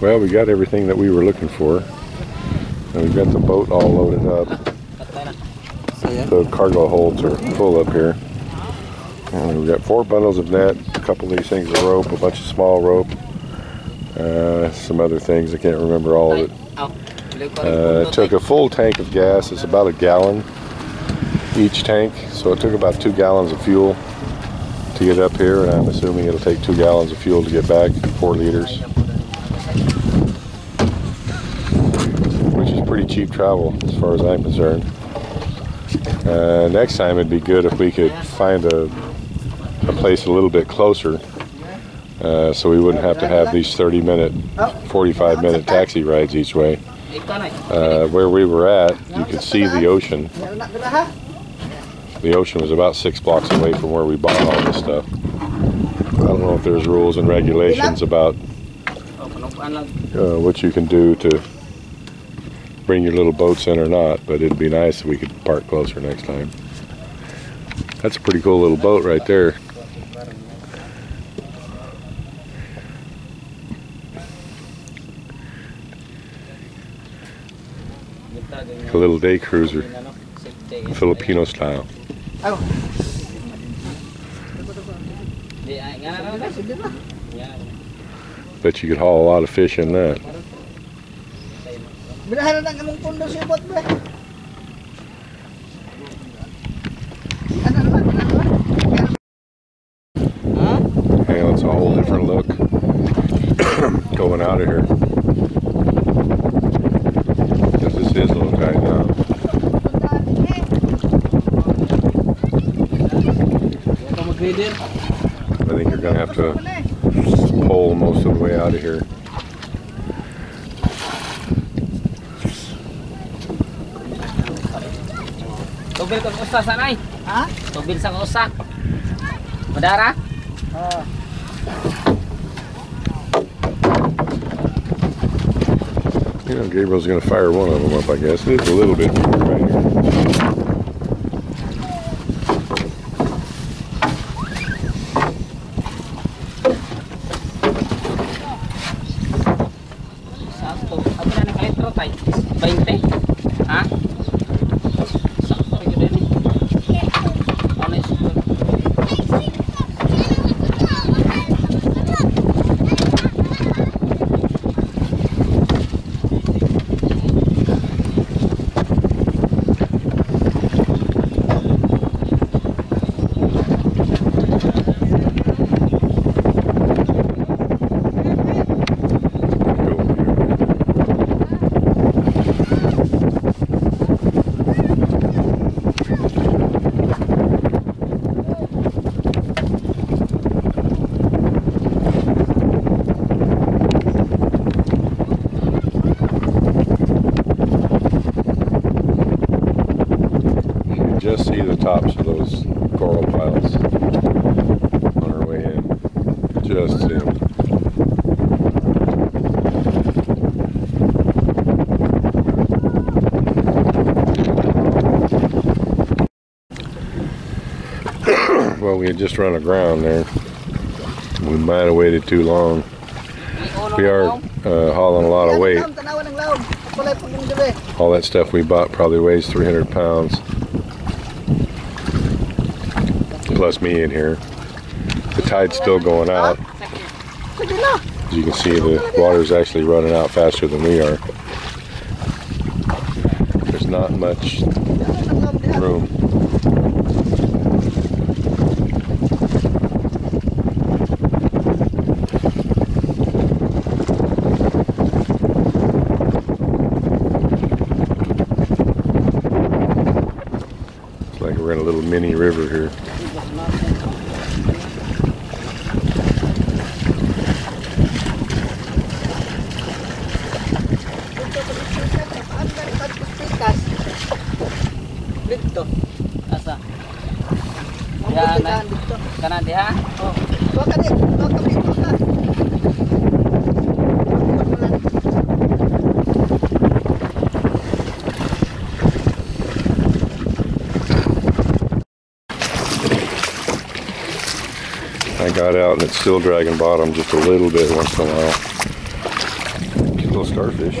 Well, we got everything that we were looking for. And we've got the boat all loaded up. The cargo holds are full up here. And we've got four bundles of net, a couple of these things of rope, a bunch of small rope, uh, some other things. I can't remember all of it. Uh, it took a full tank of gas. It's about a gallon each tank. So it took about two gallons of fuel to get up here. And I'm assuming it'll take two gallons of fuel to get back, four liters. Which is cheap travel as far as I'm concerned. Uh, next time it'd be good if we could find a, a place a little bit closer uh, so we wouldn't have to have these 30 minute, 45 minute taxi rides each way. Uh, where we were at, you could see the ocean. The ocean was about six blocks away from where we bought all this stuff. I don't know if there's rules and regulations about uh, what you can do to bring your little boats in or not, but it'd be nice if we could park closer next time. That's a pretty cool little boat right there. A little day cruiser, Filipino style. Oh. Bet you could haul a lot of fish in that. Binahan na ng pundo si Bot ba? Ano naman? Ano naman? Hey, that's a whole different look going out of here. Because this is low tide now. I think you're gonna have to pole most of the way out of here. Tubil kang usa sanay. Ha? Tubil sa usa. Madara? Oo. You know, Gabriel's gonna fire one of them up, I guess. It is a little bit deeper right here. Sakto. Ano na ng litro tay? 20? Ha? Just 'em. well, we had just run aground there. We might have waited too long. We are uh, hauling a lot of weight. All that stuff we bought probably weighs 300 pounds. Plus me in here. The tide's still going out. As you can see, the water's actually running out faster than we are. There's not much room. It's like we're in a little mini river here. Ang Yan, dito, dito. Diha? Oh. Tuwa ka din. Tuwa ka din. Tuwa ka. I got out and it's still dragging bottom just a little bit once in a while. Little starfish.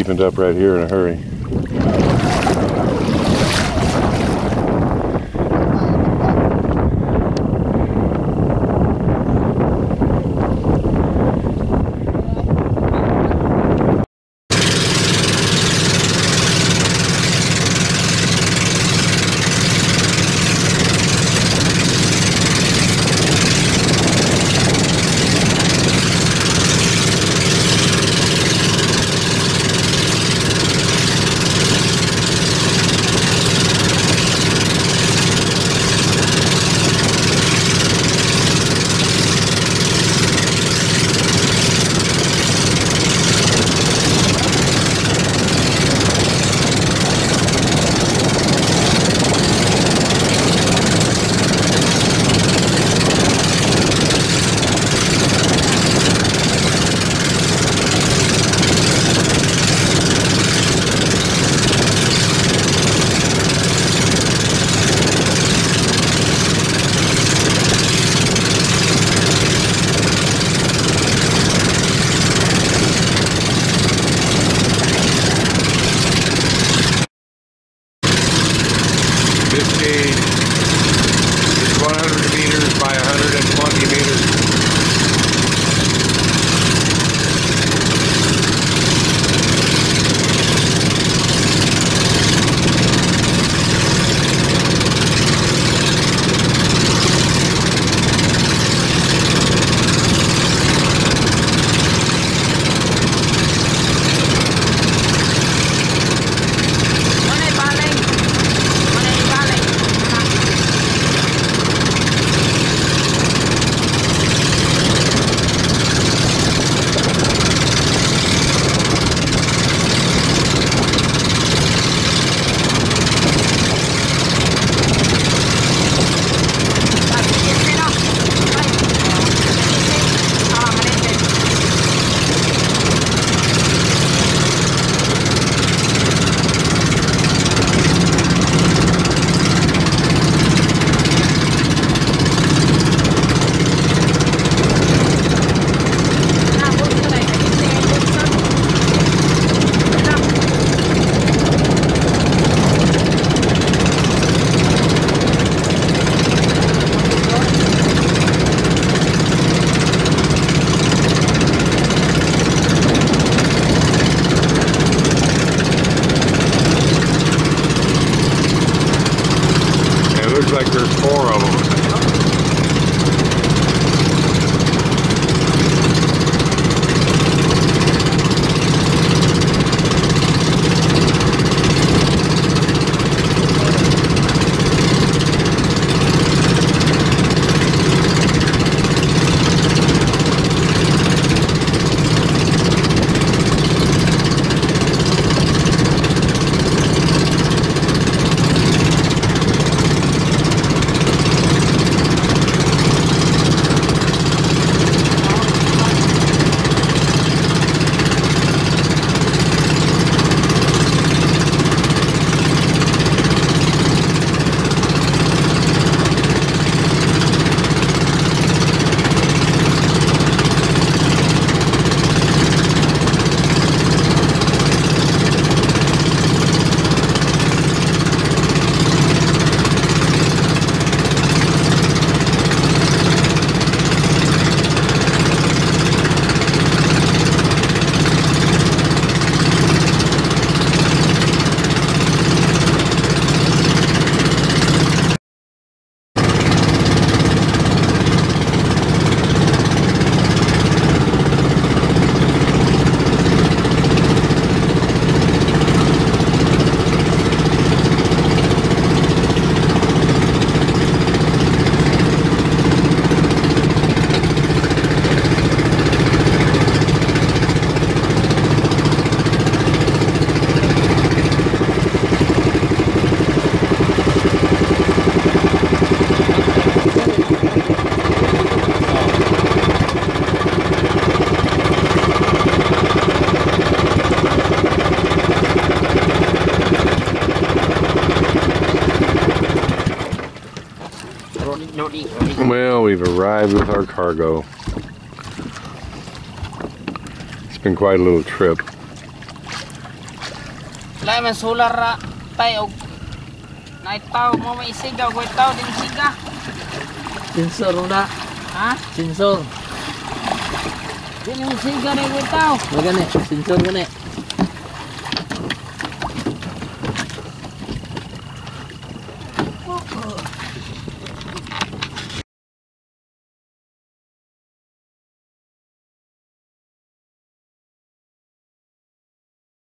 deepened up right here in a hurry. like there's four of them. Well, we've arrived with our cargo. It's been quite a little trip. Lai solar ra tay naitaw mo may sigaw ko itaw din siga. Sensor mo. Ha? Sensor. Din yung siga ni ko itaw. Magani. Sensor mo na.